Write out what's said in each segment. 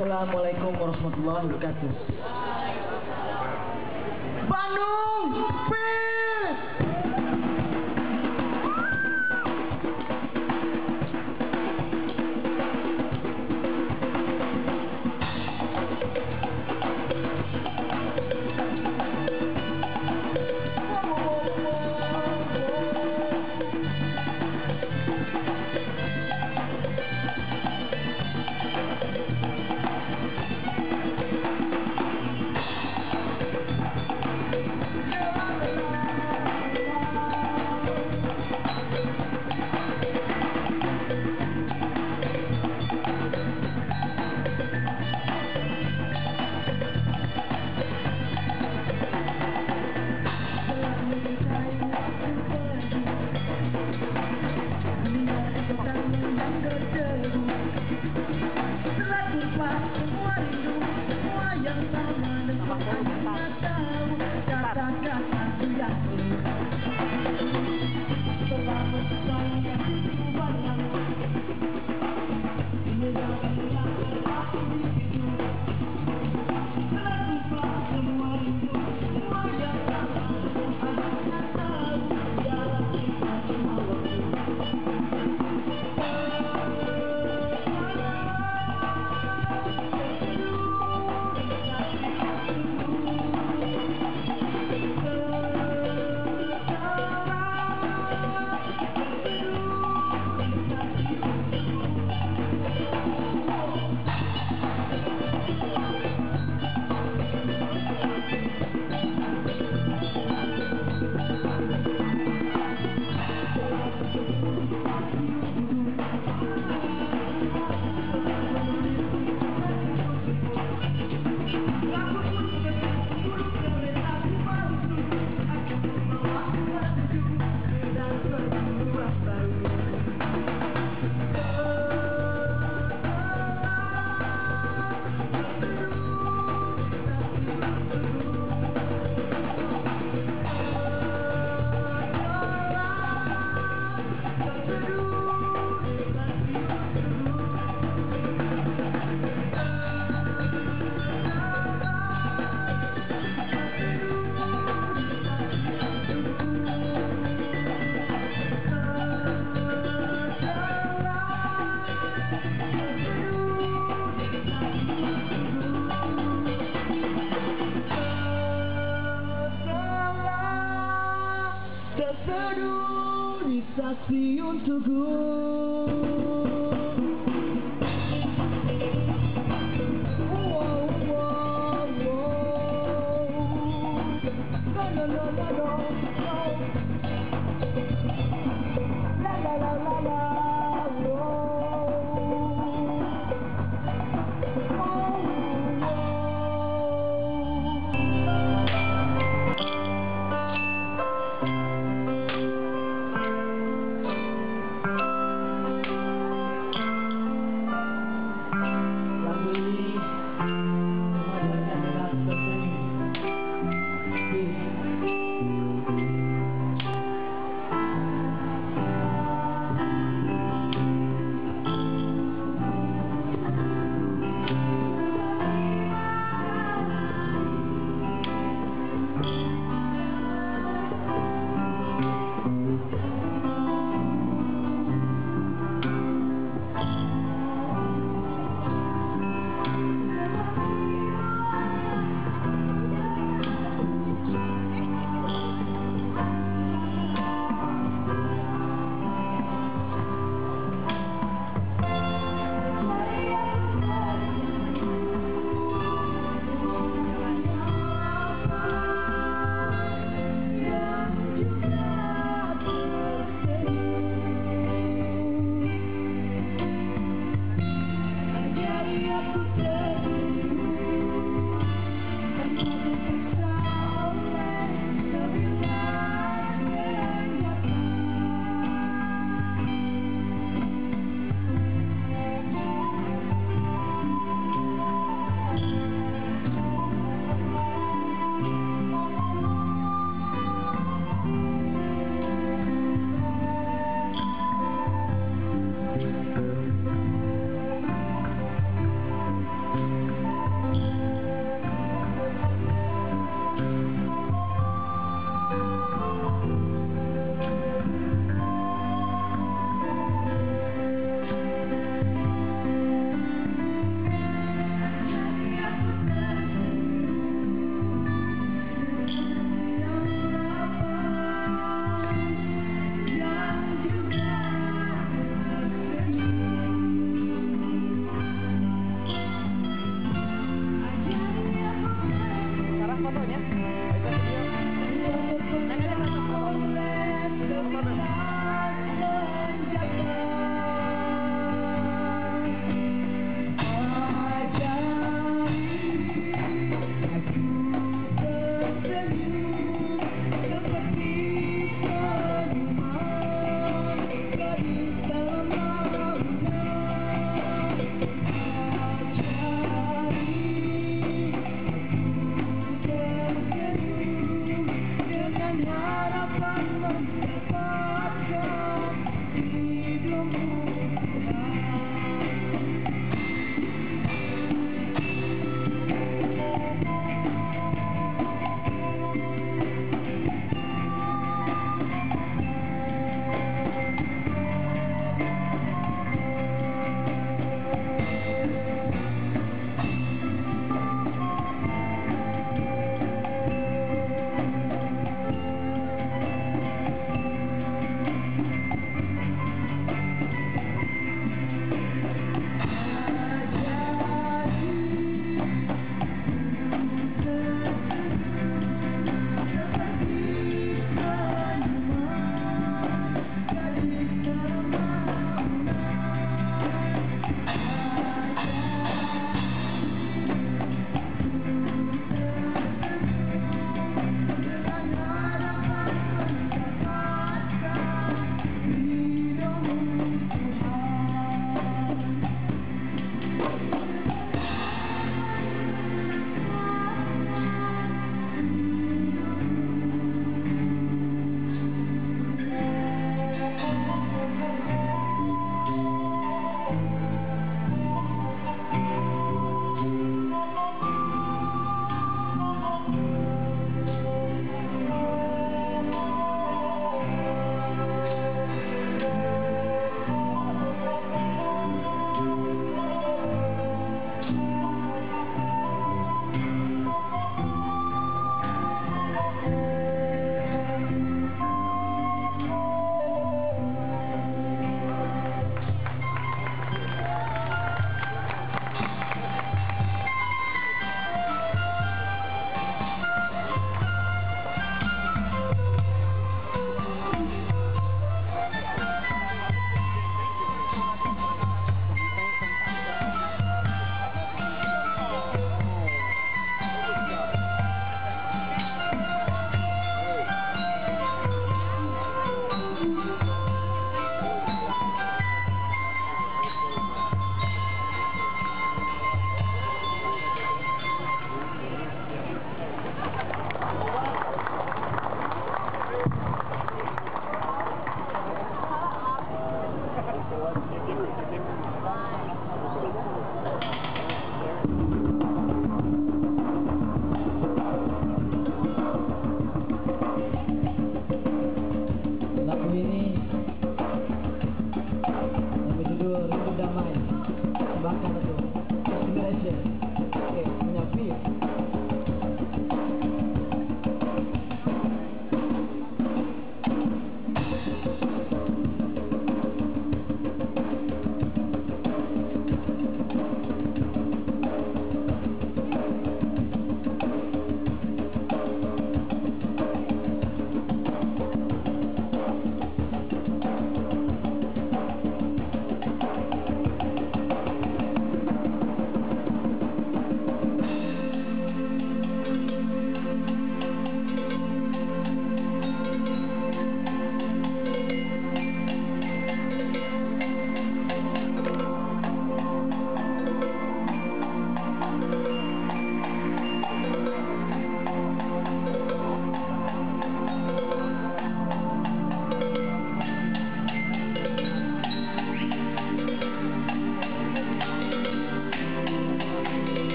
Assalamualaikum warahmatullahi wabarakatuh. Bandung! Thank you. Terseduh di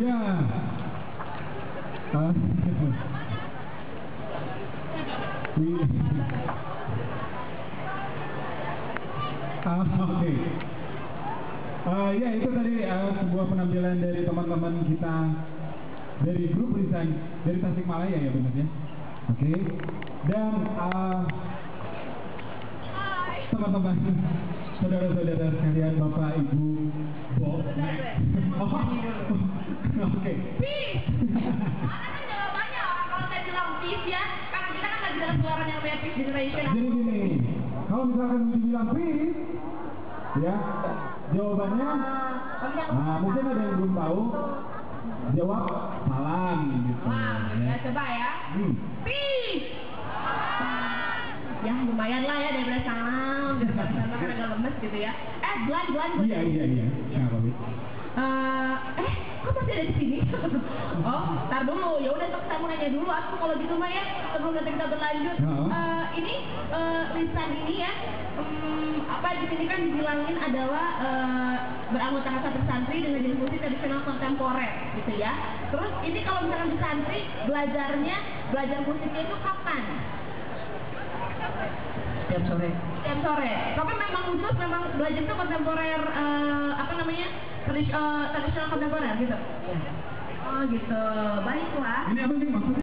Ya. Ah. Wih. Ah, oke. Ah, ya itu tadi ah, sebuah penampilan dari teman-teman kita dari grup Risan dari Tasikmalaya ya benar ya. Oke. Dan ah, teman-teman saudara-saudara sekalian bapak ibu bo oh, misalkan dibilang ya jawabannya nah mungkin ada yang belum tahu jawab salam gitu Wah, ya ya. coba ya. Hmm. Ya lumayan lah ya daripada salam, daripada salam kan agak lemes gitu ya. Eh, Glenn, Glenn. iya iya iya kenapa Bi? Eh, kok masih ada di sini? oh, tar dulu. Ya udah, saya mau nanya dulu. Aku kalau gitu mah ya, sebelum nanti kita berlanjut. Heeh. Ini eh, Rizan ini ya, hmm, apa di sini kan dibilangin adalah eh, beranggota satu santri dengan jenis musik tradisional kontemporer, gitu ya. Terus ini kalau misalkan di santri belajarnya, belajar musiknya itu kapan? Setiap sore. Setiap sore. Tapi memang khusus memang belajar itu kontemporer eh, apa namanya? Eh, tradisional kontemporer gitu. Ya. Oh gitu. Baiklah. ini apa nih maksudnya